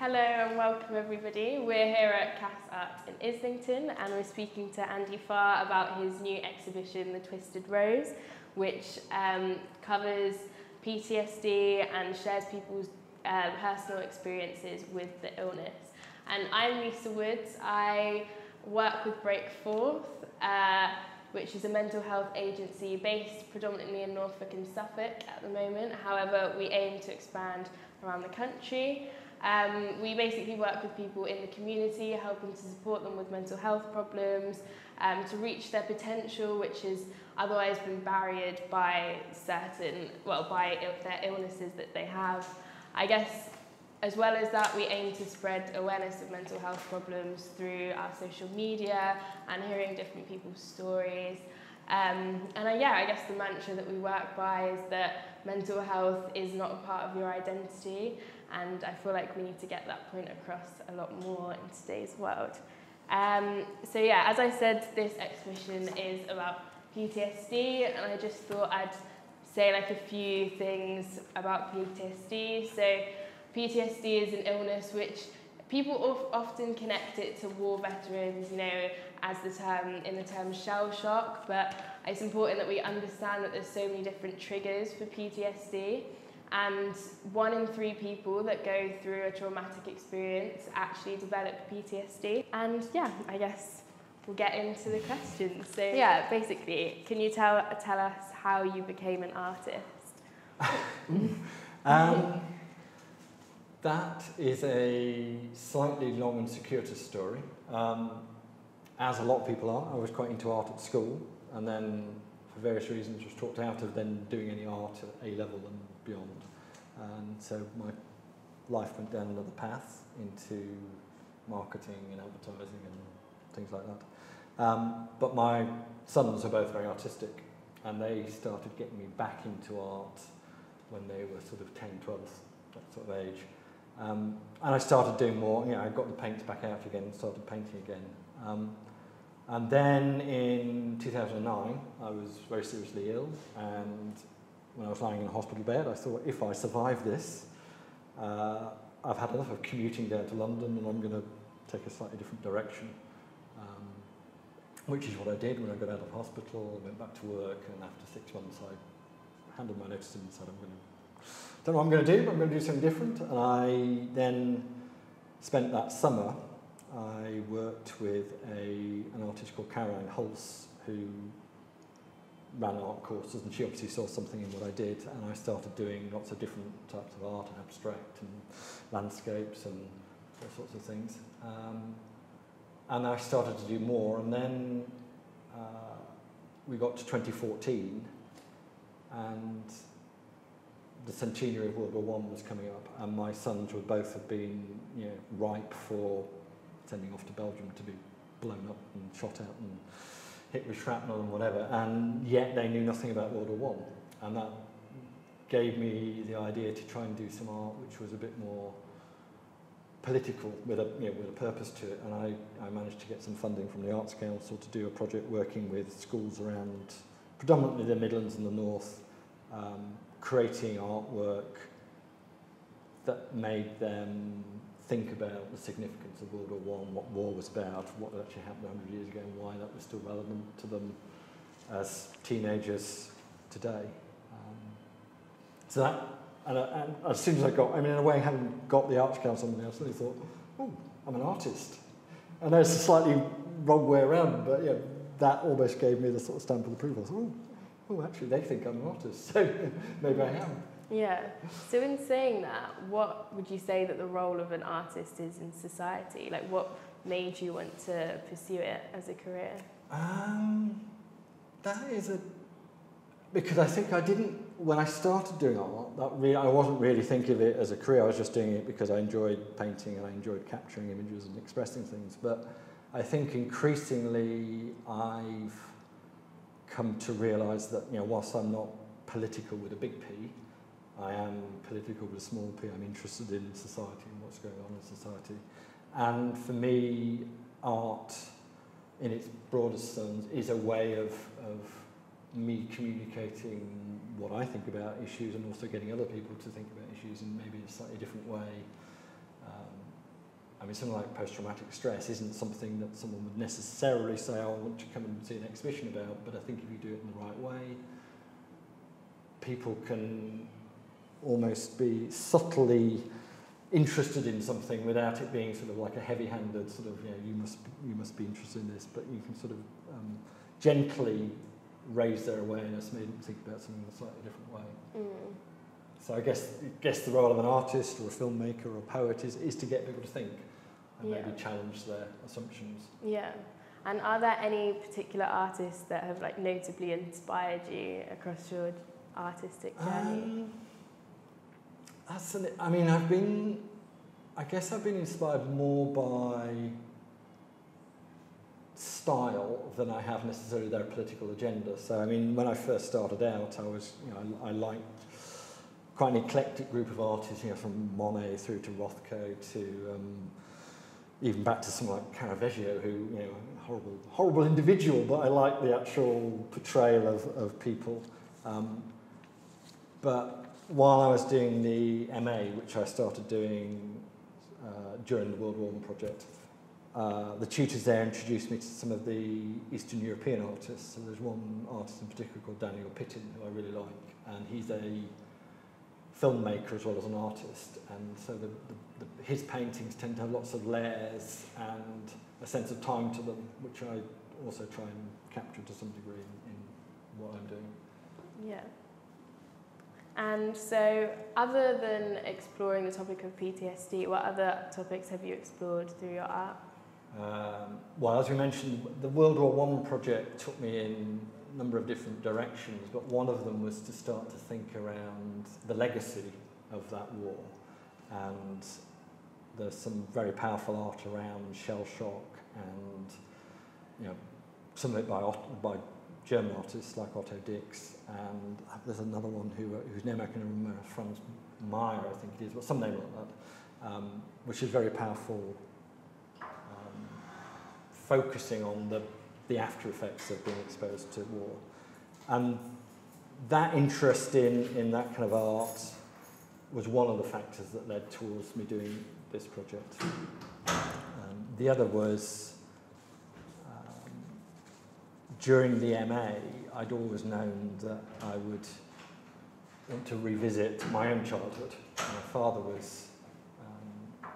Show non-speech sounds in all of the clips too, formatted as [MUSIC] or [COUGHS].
Hello and welcome everybody. We're here at Cass Art in Islington and we're speaking to Andy Farr about his new exhibition, The Twisted Rose, which um, covers PTSD and shares people's uh, personal experiences with the illness. And I'm Lisa Woods. I work with Break Forth, uh, which is a mental health agency based predominantly in Norfolk and Suffolk at the moment. However, we aim to expand around the country. Um, we basically work with people in the community, helping to support them with mental health problems, um, to reach their potential, which has otherwise been barriered by certain, well, by il- their illnesses that they have. I guess as well as that, we aim to spread awareness of mental health problems through our social media and hearing different people's stories. Um, and uh, yeah, I guess the mantra that we work by is that mental health is not a part of your identity, and I feel like we need to get that point across a lot more in today's world. Um, so yeah, as I said, this exhibition is about PTSD, and I just thought I'd say like a few things about PTSD. So PTSD is an illness which people of, often connect it to war veterans, you know, as the term in the term shell shock, but it's important that we understand that there's so many different triggers for PTSD. And one in three people that go through a traumatic experience actually develop PTSD. And yeah, I guess we'll get into the questions. So yeah, basically, can you tell tell us how you became an artist? [LAUGHS] um, that is a slightly long and circuitous story. Um, as a lot of people are, I was quite into art at school, and then for various reasons was talked out of then doing any art at A level and beyond. And so my life went down another path into marketing and advertising and things like that. Um, but my sons are both very artistic, and they started getting me back into art when they were sort of 10, 12, that sort of age. Um, and I started doing more, you know, I got the paints back out again, started painting again. Um, and then in 2009, I was very seriously ill, and when I was lying in a hospital bed, I thought, if I survive this, uh, I've had enough of commuting down to London, and I'm going to take a slightly different direction. Um, which is what I did when I got out of hospital, went back to work, and after six months, I handed my notice and said, I'm going to don't know what I'm going to do, but I'm going to do something different. And I then spent that summer, I worked with a, an artist called Caroline Hulse, who ran art courses, and she obviously saw something in what I did, and I started doing lots of different types of art and abstract and landscapes and all sorts of things. Um, and I started to do more, and then uh, we got to 2014, and the centenary of World War One was coming up, and my sons would both have been you know, ripe for sending off to Belgium to be blown up and shot out and hit with shrapnel and whatever, and yet they knew nothing about World War One, and that gave me the idea to try and do some art which was a bit more political with a you know, with a purpose to it, and I, I managed to get some funding from the Arts Council to do a project working with schools around predominantly the Midlands and the North. Um, creating artwork that made them think about the significance of World War One, what war was about, what actually happened 100 years ago, and why that was still relevant to them as teenagers today. Um, so that, and, and as soon as I got, I mean, in a way, having got the Arts Council, I suddenly thought, oh, I'm an artist. I know it's a slightly wrong way around, but yeah, that almost gave me the sort of stamp of approval. So, oh, oh, actually, they think I'm an artist, [LAUGHS] so maybe I am. Yeah. So in saying that, what would you say that the role of an artist is in society? Like, what made you want to pursue it as a career? Um, that is a because I think I didn't when I started doing art. That really, I wasn't really thinking of it as a career. I was just doing it because I enjoyed painting and I enjoyed capturing images and expressing things. But I think increasingly I've come to realise that you know whilst I'm not political with a big P, I am political with a small p. I'm interested in society and what's going on in society. And for me, art, in its broadest sense, is a way of, of me communicating what I think about issues and also getting other people to think about issues in maybe a slightly different way. Um, I mean, something like post-traumatic stress isn't something that someone would necessarily say, oh, I want to come and see an exhibition about, but I think if you do it in the right way, people can almost be subtly interested in something without it being sort of like a heavy-handed sort of, you know, you must, you must be interested in this, but you can sort of um, gently raise their awareness, them think about something in a slightly different way. Mm. So I guess, I guess the role of an artist or a filmmaker or a poet is, is to get people to think and Yeah. maybe challenge their assumptions. Yeah. And are there any particular artists that have like notably inspired you across your artistic journey? Um, that's an, I mean, I've been, I guess I've been inspired more by style than I have necessarily their political agenda. So, I mean, when I first started out, I was, you know, I, I liked quite an eclectic group of artists, you know, from Monet through to Rothko to um, even back to someone like Caravaggio, who, you know, horrible, horrible individual, but I like the actual portrayal of, of people. Um, but while I was doing the MA, which I started doing uh, during the World War One project, uh, the tutors there introduced me to some of the Eastern European artists. So there's one artist in particular called Daniel Pittin, who I really like, and he's a filmmaker as well as an artist. And so the, the, the, his paintings tend to have lots of layers and a sense of time to them, which I also try and capture to some degree in, in what I'm doing. Yeah. And so, other than exploring the topic of PTSD, what other topics have you explored through your art? Um, well, as we mentioned, the World War One project took me in a number of different directions, but one of them was to start to think around the legacy of that war. And there's some very powerful art around shell shock and, you know, some of it by, by German artists like Otto Dix, and there's another one who, whose name I can remember, Franz Meyer, I think it is, or some name like that, um, which is very powerful um, focusing on the, the after effects of being exposed to war. And that interest in, in that kind of art was one of the factors that led towards me doing this project. Um, the other was during the MA, I'd always known that I would want to revisit my own childhood. My father was um,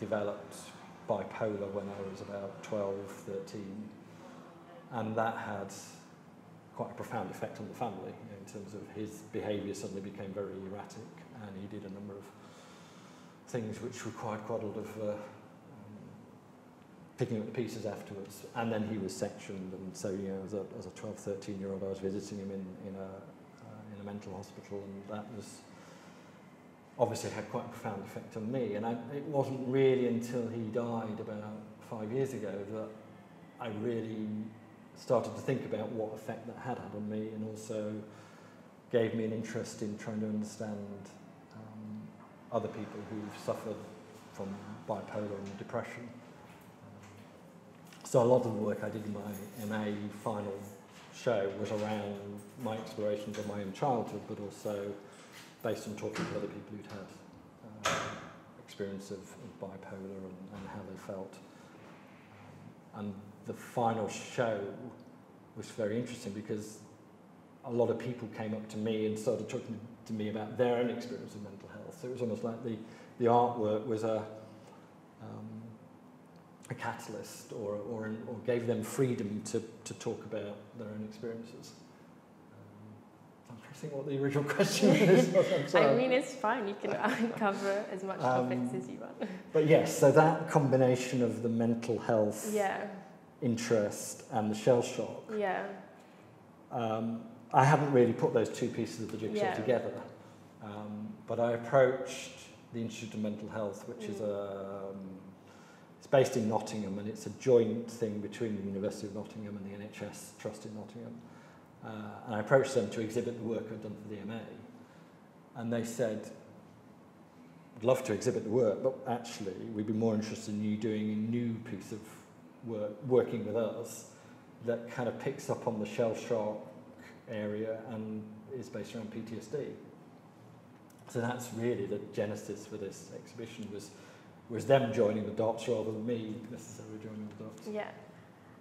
developed bipolar when I was about 12, 13, and that had quite a profound effect on the family in terms of his behaviour suddenly became very erratic, and he did a number of things which required quite a lot of uh, picking up the pieces afterwards. And then he was sectioned, and so you know, as a, as a 12, 13 year old, I was visiting him in, in, a, uh, in a mental hospital, and that was obviously had quite a profound effect on me. And I, it wasn't really until he died about five years ago that I really started to think about what effect that had had on me, and also gave me an interest in trying to understand um, other people who've suffered from bipolar and depression. So a lot of the work I did in my MA final show was around my explorations of my own childhood, but also based on talking to other people who'd had uh, experience of, of bipolar and, and how they felt. And the final show was very interesting because a lot of people came up to me and started talking to me about their own experience of mental health. So it was almost like the, the artwork was a, um, a catalyst or, or, an, or gave them freedom to, to talk about their own experiences. Um, I'm trying to think what the original [LAUGHS] question is. [LAUGHS] I'm I mean, it's fine, you can [LAUGHS] uncover as much topics Um, as you want. But yes, so that combination of the mental health Yeah, interest and the shell shock, yeah, um, I haven't really put those two pieces of the jigsaw Yeah. together. Um, but I approached the Institute of Mental Health, which is Mm. a, um, it's based in Nottingham and it's a joint thing between the University of Nottingham and the NHS Trust in Nottingham. Uh, and I approached them to exhibit the work I've done for the MA. And they said, I'd love to exhibit the work, but actually we'd be more interested in you doing a new piece of work, working with us, that kind of picks up on the shell shock area and is based around PTSD. So that's really the genesis for this exhibition was was them joining the dots rather than me necessarily joining the dots. Yeah.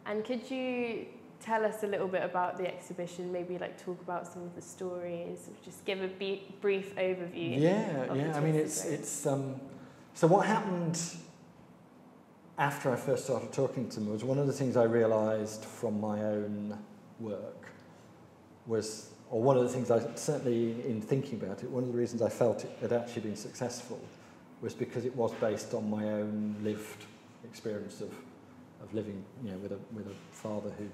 And could you tell us a little bit about the exhibition, maybe like talk about some of the stories, just give a brief overview? Yeah, yeah. I mean, it's, it's, um, so what happened after I first started talking to them was one of the things I realised from my own work was, or one of the things I certainly in thinking about it, one of the reasons I felt it had actually been successful was because it was based on my own lived experience of, of living, you know, with a, with a father who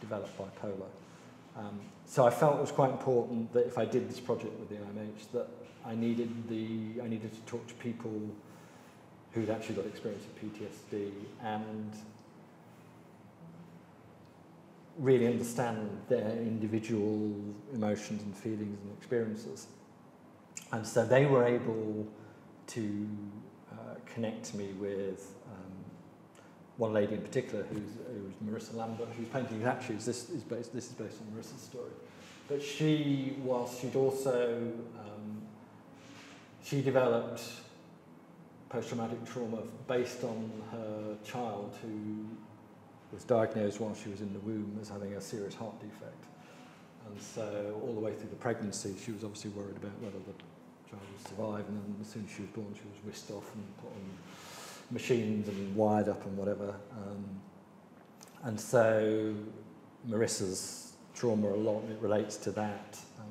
developed bipolar. Um, so I felt it was quite important that if I did this project with the IMH, that I needed the I needed to talk to people who'd actually got experience of PTSD and really understand their individual emotions and feelings and experiences. And so they were able to uh, connect me with um, one lady in particular who's, Marissa Lambert, who's painting statues. This is based, this is based on Marissa's story. But she whilst she'd also, um, she developed post-traumatic trauma based on her child who was diagnosed while she was in the womb as having a serious heart defect. And so all the way through the pregnancy, she was obviously worried about whether the child would survive. And then as soon as she was born, she was whisked off and put on machines and wired up and whatever. Um, and so Marissa's trauma a lot, it relates to that. Um,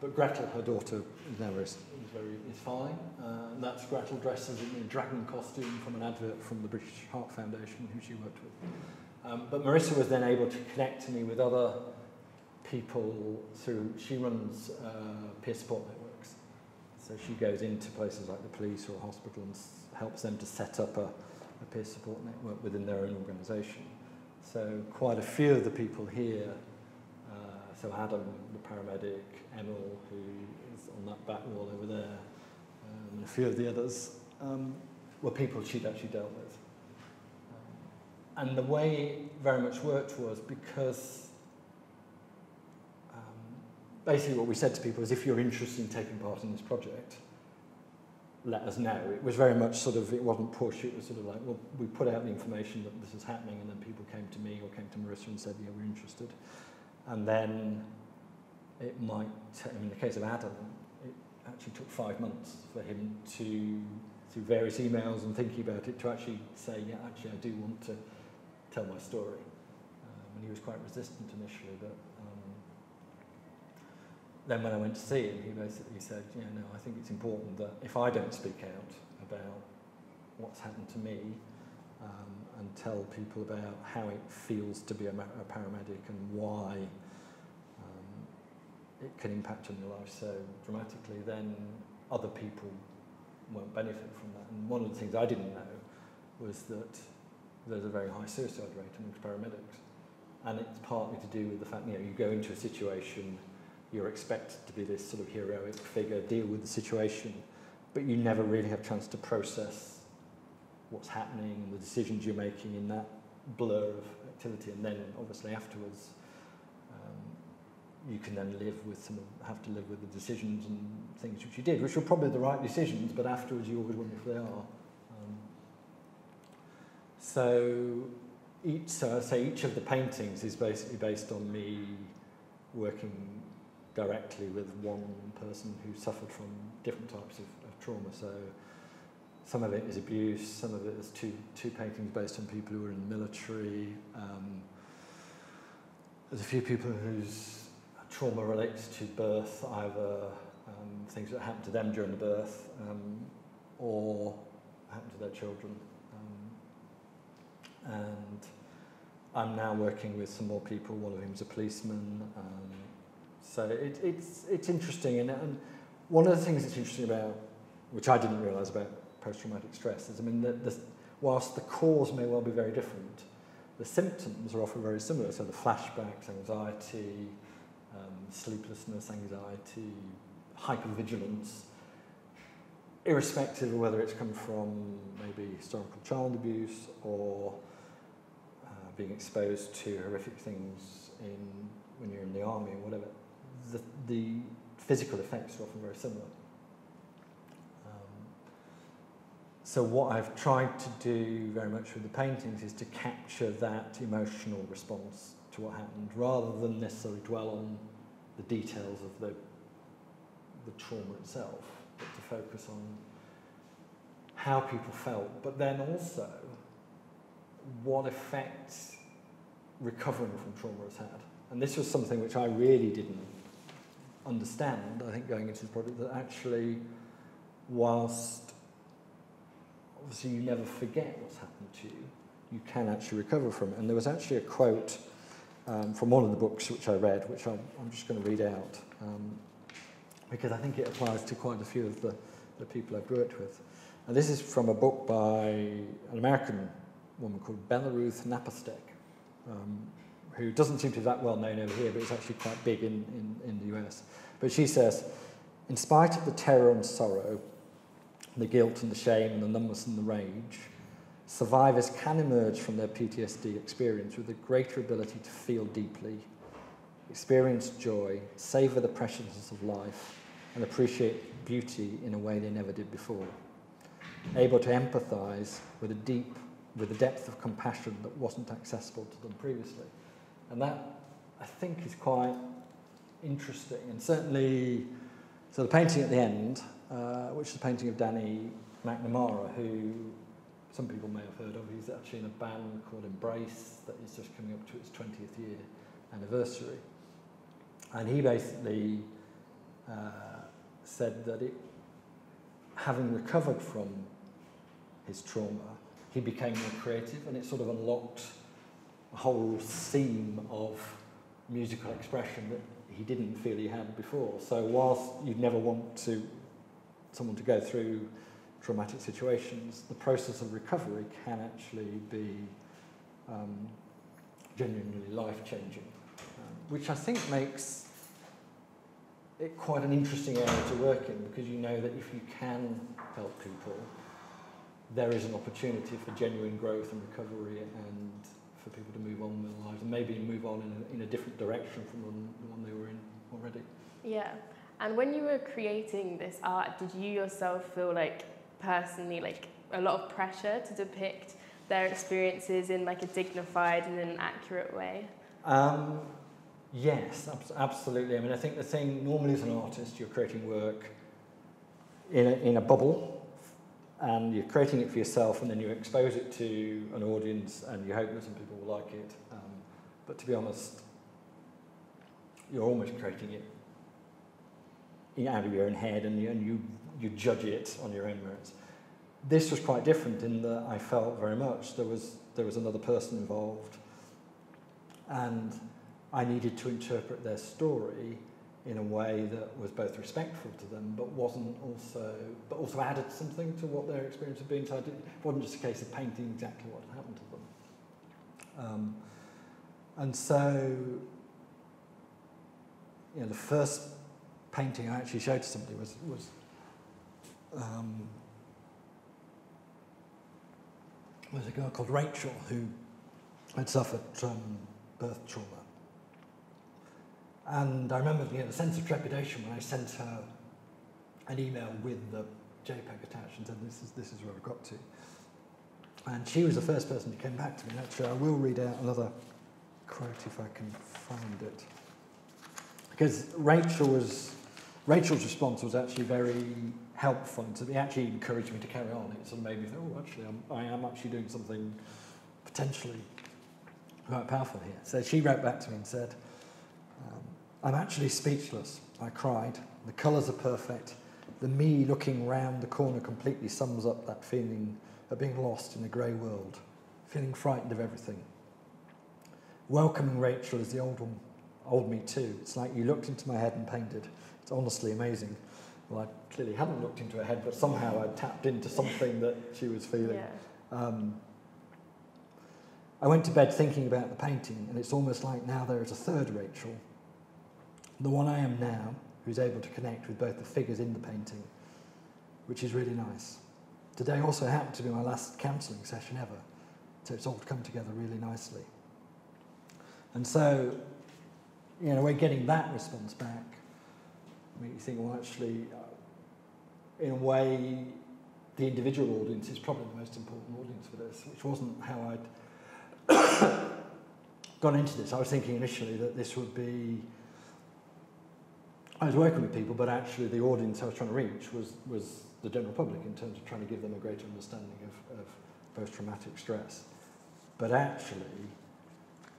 but Gretel, her daughter, is is, very is fine. Uh, and that's Gretel dressed in a dragon costume from an advert from the British Heart Foundation, who she worked with. Um, but Marissa was then able to connect to me with other people through, she runs uh, peer support networks. So she goes into places like the police or a hospital and helps them to set up a, a peer support network within their own organisation. So quite a few of the people here, uh, so Adam, the paramedic, Emil, who is on that back wall over there, um, and a few of the others, um, were people she'd actually dealt with. Um, and the way it very much worked was because basically what we said to people is if you're interested in taking part in this project, let us know. It was very much sort of, it wasn't push, it was sort of like, well, we put out the information that this is happening and then people came to me or came to Marissa and said, yeah, we're interested. And then it might, I in the case of Adam, it actually took five months for him to, through various emails and thinking about it, to actually say, yeah, actually I do want to tell my story. Um, and he was quite resistant initially, but then when I went to see him, he basically said, yeah, know, I think it's important that if I don't speak out about what's happened to me um, and tell people about how it feels to be a, a paramedic and why um, it can impact on your life so dramatically, then other people won't benefit from that. And one of the things I didn't know was that there's a very high suicide rate amongst paramedics. And it's partly to do with the fact, you know, you go into a situation you're expected to be this sort of heroic figure, deal with the situation, but you never really have a chance to process what's happening, and the decisions you're making in that blur of activity, and then obviously afterwards um, you can then live with some of, have to live with the decisions and things which you did, which were probably the right decisions, but afterwards you always wonder if they are. Um, so each, so I say each of the paintings is basically based on me working directly with one person who suffered from different types of, of trauma. So some of it is abuse, some of it is two, two paintings based on people who were in the military. Um, there's a few people whose trauma relates to birth, either um, things that happened to them during the birth um, or happened to their children. Um, and I'm now working with some more people, one of whom is a policeman, um, so it, it's, it's interesting. And, and one of the things that's interesting about, which I didn't realise about post-traumatic stress, is I mean, the, the, whilst the cause may well be very different, the symptoms are often very similar. So the flashbacks, anxiety, um, sleeplessness, anxiety, hypervigilance, irrespective of whether it's come from maybe historical child abuse or uh, being exposed to horrific things in, when you're in the army or whatever the, the physical effects are often very similar. Um, so what I've tried to do very much with the paintings is to capture that emotional response to what happened, rather than necessarily dwell on the details of the the trauma itself, but to focus on how people felt, but then also what effects recovering from trauma has had. And this was something which I really didn't understand, I think, going into the project, that actually, whilst obviously you never forget what's happened to you, you can actually recover from it. And there was actually a quote um, from one of the books which I read, which I'm, I'm just going to read out, um, because I think it applies to quite a few of the, the people I've worked with. And this is from a book by an American woman called Belleruth Naparstek, um, who doesn't seem to be that well known over here, but is actually quite big in, in, in the US. But she says, in spite of the terror and sorrow, the guilt and the shame and the numbness and the rage, survivors can emerge from their PTSD experience with a greater ability to feel deeply, experience joy, savour the preciousness of life, and appreciate beauty in a way they never did before. Able to empathise with a deep, with a depth of compassion that wasn't accessible to them previously. And that, I think, is quite interesting. And certainly, so the painting at the end, uh, which is a painting of Danny McNamara, who some people may have heard of. He's actually in a band called Embrace that is just coming up to its 20th year anniversary. And he basically uh, said that it, having recovered from his trauma, he became more creative and it sort of unlocked whole seam of musical expression that he didn't feel he had before. So whilst you'd never want to someone to go through traumatic situations, the process of recovery can actually be um, genuinely life-changing, um, which I think makes it quite an interesting area to work in because you know that if you can help people, there is an opportunity for genuine growth and recovery and for people to move on with their lives and maybe move on in a, in a different direction from the one, the one they were in already. Yeah. And when you were creating this art, did you yourself feel like personally like a lot of pressure to depict their experiences in like a dignified and an accurate way? Um, yes, ab- absolutely. I mean, I think the thing normally as an artist, you're creating work in a, in a bubble, and you're creating it for yourself, and then you expose it to an audience, and you hope that some people will like it. Um, but to be honest, you're almost creating it out of your own head, and you, and you you judge it on your own merits. This was quite different in that I felt very much there was there was another person involved, and I needed to interpret their story in a way that was both respectful to them, but wasn't also, but also added something to what their experience had been. So it wasn't just a case of painting exactly what had happened to them. Um, and so, you know, the first painting I actually showed to somebody was was um, was a girl called Rachel who had suffered um, birth trauma. And I remember know, the sense of trepidation when I sent her an email with the JPEG attached and said, this is, this is where we got to. And she was the first person who came back to me. And actually, I will read out another quote if I can find it. Because Rachel was, Rachel's response was actually very helpful. And it actually encouraged me to carry on. It sort of made me think, oh, actually, I'm, I am actually doing something potentially quite powerful here. So she wrote back to me and said, um, I'm actually speechless. I cried. The colours are perfect. The me looking round the corner completely sums up that feeling of being lost in a grey world, feeling frightened of everything. Welcoming Rachel is the old one, old me too. It's like you looked into my head and painted. It's honestly amazing well, I clearly hadn't looked into her head, but somehow I'd tapped into something that she was feeling. Yeah. Um, I went to bed thinking about the painting, and it's almost like now there is a third Rachel, the one I am now, who's able to connect with both the figures in the painting, which is really nice. Today also happened to be my last counselling session ever, so it's all come together really nicely. And so, you know, we're getting that response back. I mean, you think, well, actually, uh, in a way, the individual audience is probably the most important audience for this, which wasn't how I'd [COUGHS] gone into this. I was thinking initially that this would be. I was working with people, but actually the audience I was trying to reach was, was the general public in terms of trying to give them a greater understanding of, of post-traumatic stress. But actually,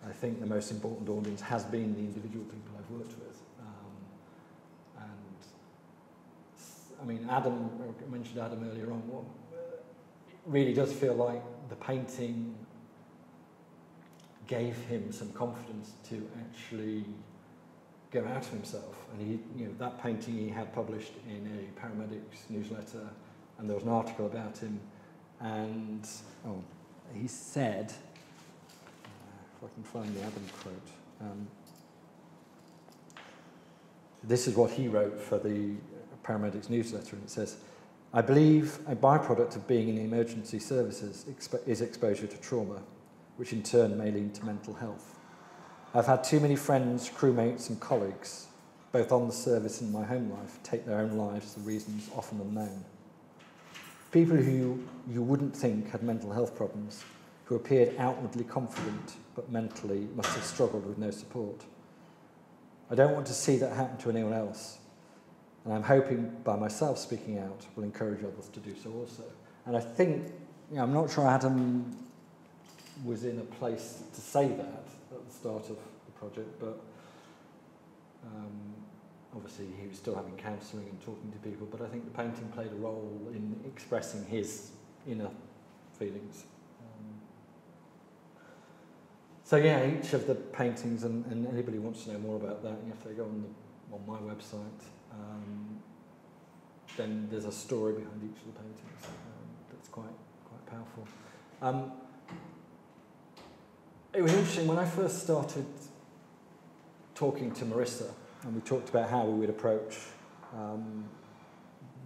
I think the most important audience has been the individual people I've worked with. Um, and I mean, Adam, I mentioned Adam earlier on, what really does feel like the painting gave him some confidence to actually go out of himself. And he, you know, that painting he had published in a paramedics newsletter, and there was an article about him. And oh, he said, uh, if I can find the Adam quote. Um, this is what he wrote for the paramedics newsletter, and it says, I believe a byproduct of being in emergency services is exposure to trauma which in turn may lead to mental health. I've had too many friends, crewmates, and colleagues, both on the service and in my home life, take their own lives for reasons often unknown. People who you wouldn't think had mental health problems, who appeared outwardly confident but mentally must have struggled with no support. I don't want to see that happen to anyone else, and I'm hoping by myself speaking out will encourage others to do so also. And I think, you know, I'm not sure Adam was in a place to say that the start of the project, but um, obviously he was still having counselling and talking to people, but I think the painting played a role in expressing his inner feelings. Um, so yeah, each of the paintings, and, and anybody wants to know more about that, if they go on, the, on my website, um, then there's a story behind each of the paintings um, that's quite quite powerful. It was interesting when I first started talking to Marissa, and we talked about how we would approach um,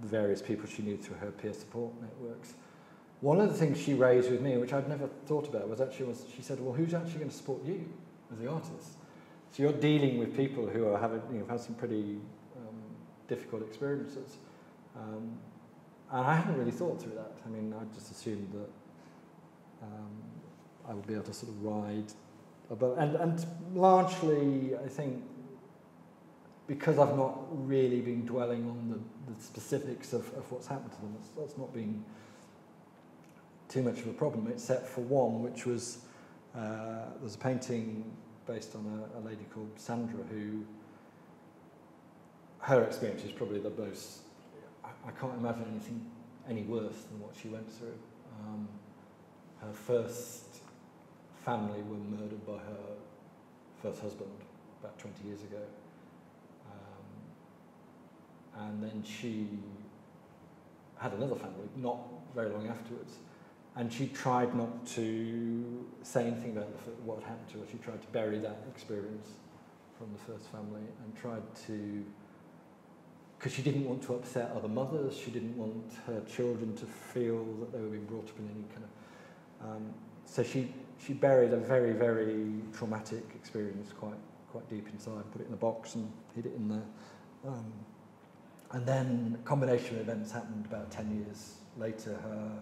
the various people she knew through her peer support networks. One of the things she raised with me, which I'd never thought about, was actually was she said, "Well, who's actually going to support you as the artist? So you're dealing with people who are having, you know, have had some pretty um, difficult experiences." Um, and I hadn't really thought through that. I mean, I just assumed that um, I would be able to sort of ride above. And, and largely, I think, because I've not really been dwelling on the, the specifics of, of what's happened to them, that's, that's not been too much of a problem, except for one, which was uh, there's a painting based on a, a lady called Sandra who her experience is probably the most I, can't imagine anything any worse than what she went through. Um, her first family were murdered by her first husband about 20 years ago. Um, and then she had another family not very long afterwards. And she tried not to say anything about what happened to her. She tried to bury that experience from the first family and tried to, because she didn't want to upset other mothers, she didn't want her children to feel that they were being brought up in any kind of. Um, so she she buried a very, very traumatic experience quite, quite deep inside, put it in a box and hid it in there. Um, and then a combination of events happened about 10 years later. Her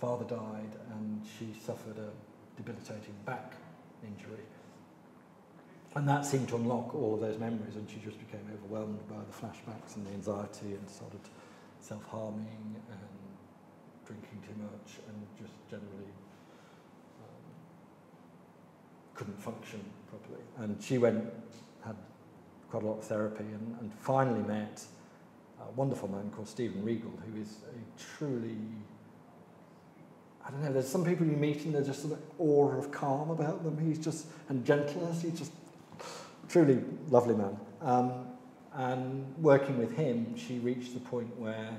father died and she suffered a debilitating back injury. And that seemed to unlock all of those memories and she just became overwhelmed by the flashbacks and the anxiety and started self-harming and drinking too much and just generally couldn't function properly. And she went, had quite a lot of therapy, and, and finally met a wonderful man called Stephen Regel, who is a truly, I don't know, there's some people you meet and there's just an aura of calm about them. He's just, and gentleness, he's just truly lovely man. Um, and working with him, she reached the point where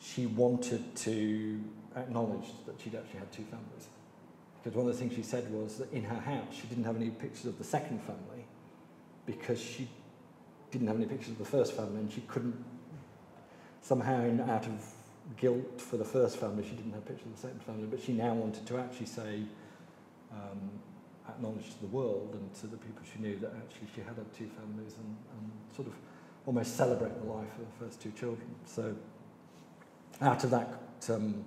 she wanted to acknowledge that she'd actually had two families. Because one of the things she said was that in her house she didn't have any pictures of the second family because she didn't have any pictures of the first family and she couldn't somehow in, out of guilt for the first family she didn't have pictures of the second family. But she now wanted to actually say um, acknowledge to the world and to the people she knew that actually she had had two families and, and sort of almost celebrate the life of the first two children. So out of that um,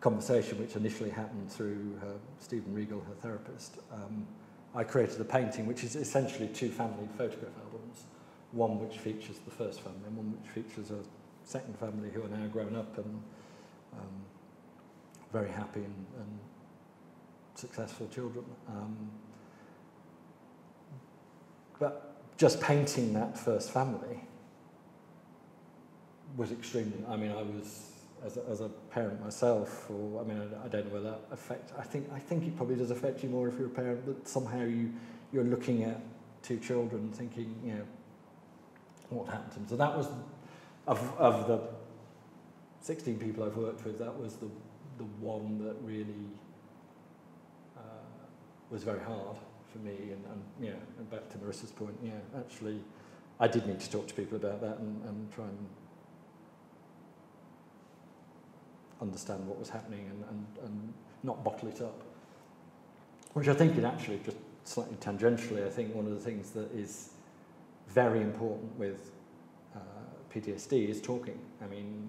conversation, which initially happened through her, Stephen Regel, her therapist, um, I created a painting which is essentially two family photograph albums, one which features the first family and one which features a second family who are now grown up and um, very happy and, and successful children. Um, but just painting that first family was extremely, I mean, I was, as a, as a parent myself, or I mean, I, I don't know whether that affects, I think, I think it probably does affect you more if you're a parent, but somehow you, you're looking at two children thinking, you know, what happened to them. So that was, of, of the 16 people I've worked with, that was the, the one that really uh, was very hard for me. And, and and back to Marissa's point, yeah, actually, I did need to talk to people about that and, and try and understand what was happening and, and, and not bottle it up. Which I think is actually just slightly tangentially, I think one of the things that is very important with uh, PTSD is talking. I mean,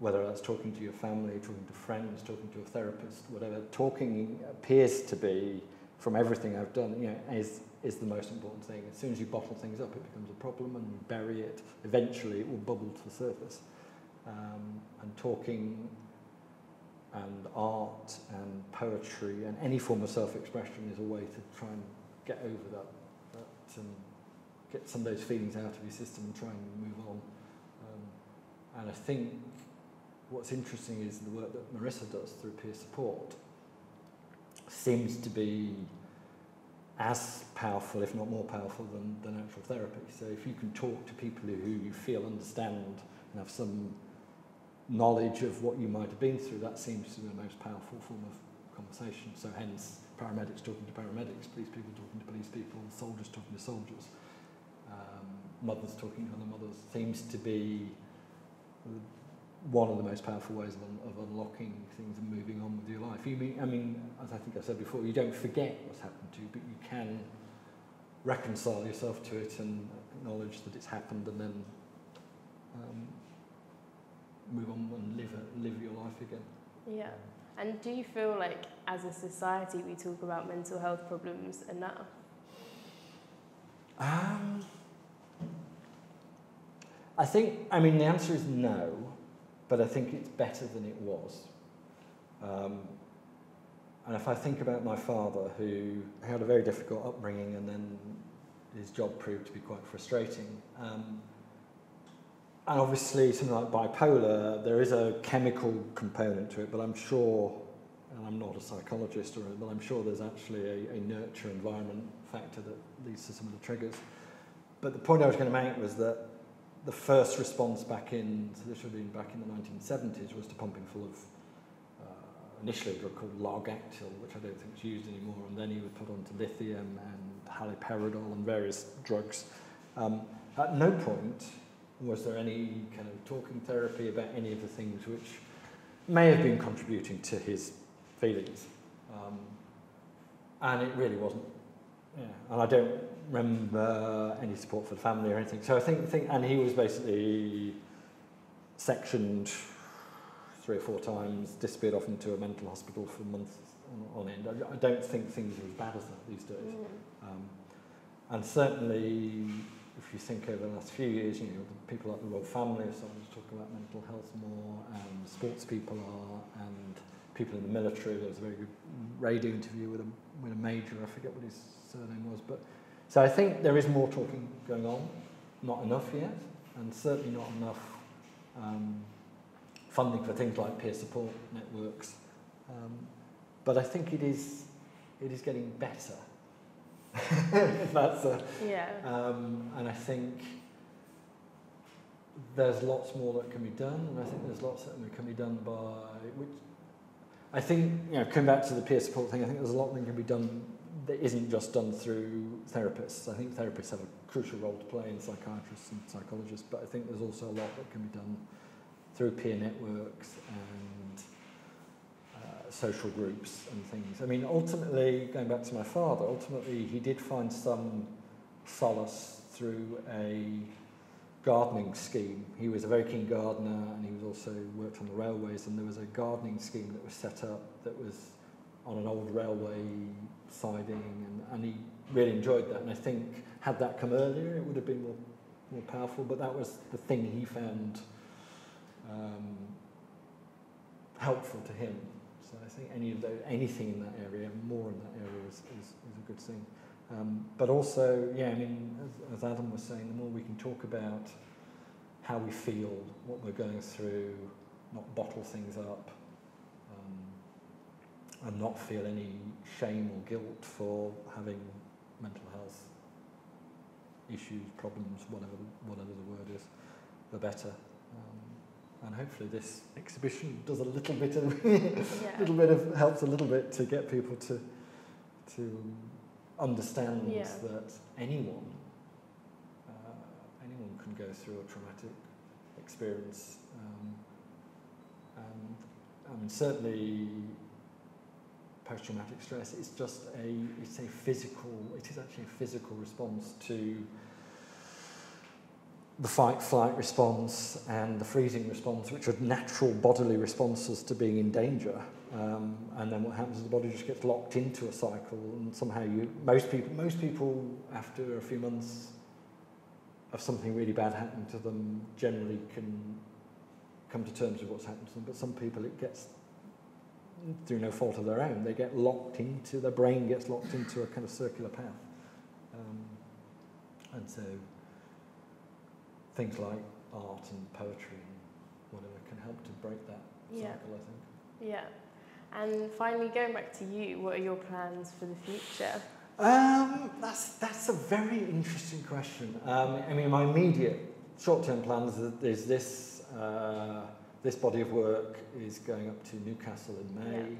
whether that's talking to your family, talking to friends, talking to a therapist, whatever, talking appears to be, from everything I've done, you know, is, is the most important thing. As soon as you bottle things up, it becomes a problem and you bury it. Eventually, it will bubble to the surface. Um, and talking and art and poetry and any form of self-expression is a way to try and get over that, that um, get some of those feelings out of your system and try and move on. Um, and I think what's interesting is the work that Marissa does through peer support seems to be as powerful, if not more powerful, than, than actual therapy. So if you can talk to people who you feel understand and have some knowledge of what you might have been through, that seems to be the most powerful form of conversation. So hence, paramedics talking to paramedics, police people talking to police people, soldiers talking to soldiers, um, mothers talking to other mothers, seems to be one of the most powerful ways of, un of unlocking things and moving on with your life. You mean, I mean, as I think I said before, you don't forget what's happened to you, but you can reconcile yourself to it and acknowledge that it's happened and then um, move on and live, live your life again. Yeah. And do you feel like as a society we talk about mental health problems enough? Um, I think, I mean, the answer is no, but I think it's better than it was. Um, and if I think about my father, who had a very difficult upbringing and then his job proved to be quite frustrating, um, and obviously something like bipolar, there is a chemical component to it, but I'm sure, and I'm not a psychologist, or, but I'm sure there's actually a, a nurture environment factor that leads to some of the triggers. But the point I was going to make was that the first response back in, so this would have been back in the 1970s, was to pumping full of uh, initially a drug called Largactil, which I don't think is used anymore, and then he would put onto lithium and haloperidol and various drugs. Um, at no point was there any kind of talking therapy about any of the things which may have been contributing to his feelings? Um, and it really wasn't. Yeah. And I don't remember any support for the family or anything. So I think, think and he was basically sectioned three or four times, disappeared off into a mental hospital for months on, on end. I, I don't think things are as bad as that these days. Mm. Um, and certainly if you think over the last few years, you know, people like the Royal Family are starting to talk about mental health more, and sports people are, and people in the military. There was a very good radio interview with a, with a major, I forget what his surname was. But So I think there is more talking going on, not enough yet, and certainly not enough um, funding for things like peer support networks. Um, but I think it is, it is getting better. [LAUGHS] that's a, yeah. Um, and I think there's lots more that can be done, and I think there's lots that can be done by which I think you know coming back to the peer support thing, I think there's a lot that can be done that isn't just done through therapists. I think therapists have a crucial role to play in psychiatrists and psychologists, but I think there's also a lot that can be done through peer networks and social groups and things. I mean, ultimately, going back to my father, ultimately he did find some solace through a gardening scheme. He was a very keen gardener and he was also worked on the railways and there was a gardening scheme that was set up that was on an old railway siding and, and he really enjoyed that and I think had that come earlier it would have been more, more powerful but that was the thing he found um, helpful to him. I think any of those, anything in that area, more in that area is, is, is a good thing. Um, but also, yeah, I mean, as, as Adam was saying, the more we can talk about how we feel, what we're going through, not bottle things up, um, and not feel any shame or guilt for having mental health issues, problems, whatever, whatever the word is, the better. And hopefully this exhibition does a little bit of, [LAUGHS] Yeah. little bit of helps a little bit to get people to to understand Yeah. that anyone uh, anyone can go through a traumatic experience um, and I mean certainly post-traumatic stress is just a it's a physical it is actually a physical response to the fight flight response and the freezing response which are natural bodily responses to being in danger. Um, and then what happens is the body just gets locked into a cycle and somehow you most people most people after a few months of something really bad happening to them generally can come to terms with what's happened to them. But some people it gets through no fault of their own. They get locked into their brain gets locked into a kind of circular path. Um, and so things like art and poetry and whatever can help to break that Yeah. cycle I think Yeah. And finally, going back to you, what are your plans for the future? Um, that's that's a very interesting question. Um, I mean, my immediate short-term plans is, is this uh, this body of work is going up to Newcastle in May.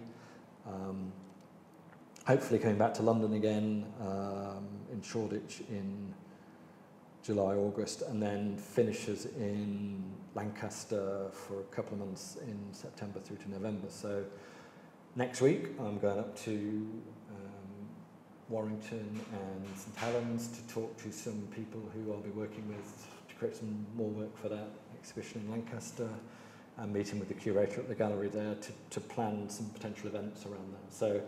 Um, hopefully, coming back to London again um, in Shoreditch in July, August, and then finishes in Lancaster for a couple of months in September through to November. So next week, I'm going up to um, Warrington and St Helens to talk to some people who I'll be working with to create some more work for that exhibition in Lancaster and meeting with the curator at the gallery there to, to plan some potential events around that. So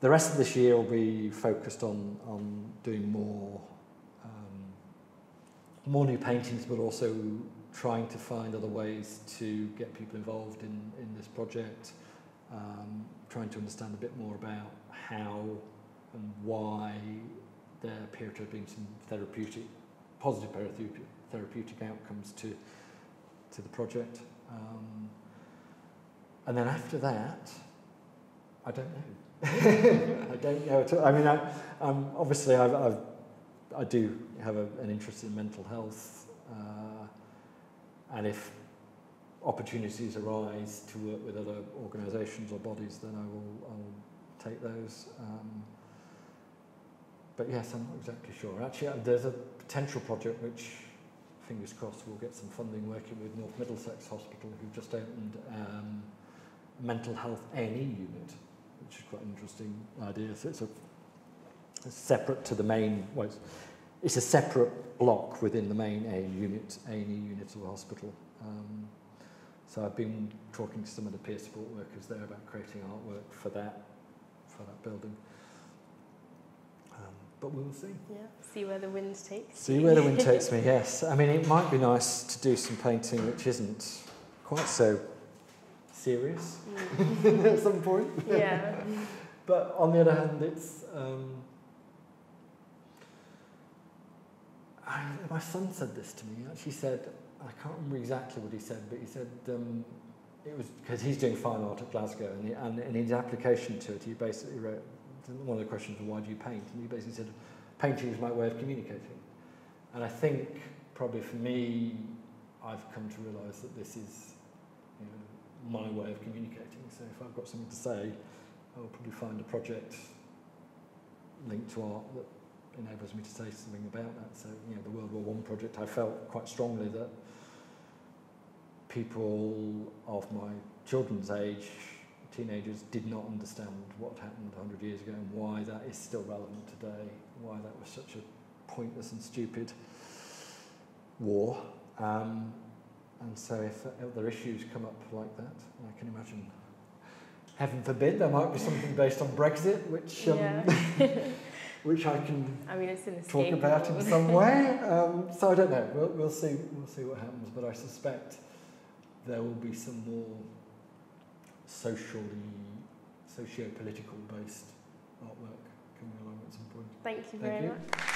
the rest of this year will be focused on, on doing more more new paintings but also trying to find other ways to get people involved in, in this project um, trying to understand a bit more about how and why there appear to have been some therapeutic, positive therapeutic, outcomes to, to the project. Um, and then after that, I don't know. [LAUGHS] I don't know at all. I mean, I, um, obviously, I've, I've, I do have a, an interest in mental health, uh, and if opportunities arise to work with other organisations or bodies, then I will, I will take those. Um, but yes, I'm not exactly sure. Actually, uh, there's a potential project which, fingers crossed, will get some funding working with North Middlesex Hospital, who've just opened um, a mental health A&E unit, which is quite an interesting idea. So it's a separate to the main. Well, it's, it's a separate block within the main A unit, A&E unit of the hospital. Um, so I've been talking to some of the peer support workers there about creating artwork for that, for that building. Um, but we'll see. Yeah. See where the wind takes. See where the wind takes me, [LAUGHS] yes. I mean, it might be nice to do some painting which isn't quite so serious Mm. [LAUGHS] at some point. yeah. [LAUGHS] But on the other hand, it's. Um, I, my son said this to me. He said, I can't remember exactly what he said, but he said um, it was because he's doing fine art at Glasgow, and, he, and in his application to it, he basically wrote one of the questions why do you paint? And he basically said, painting is my way of communicating. And I think probably for me, I've come to realise that this is you know, my way of communicating. So if I've got something to say, I'll probably find a project linked to art that enables me to say something about that. So, you know, the World War One project, I felt quite strongly that people of my children's age, teenagers, did not understand what happened 100 years ago and why that is still relevant today, why that was such a pointless and stupid war. Um, and so if other issues come up like that, I can imagine, heaven forbid, there might be something based on Brexit, which um, Yeah. [LAUGHS] which I can I mean, talk about in some way. [LAUGHS] Um, so I don't know. We'll, we'll see. We'll see what happens. But I suspect there will be some more socially, socio-political based artwork coming along at some point. Thank you Thank very you. much.